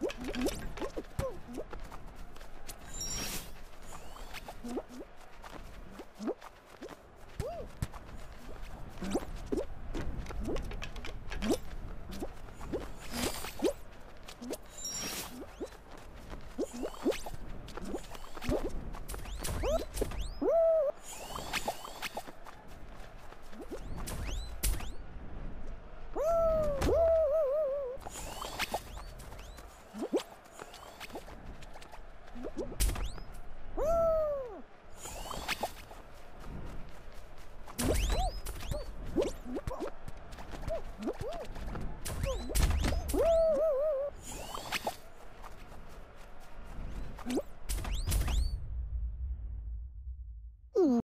Woo!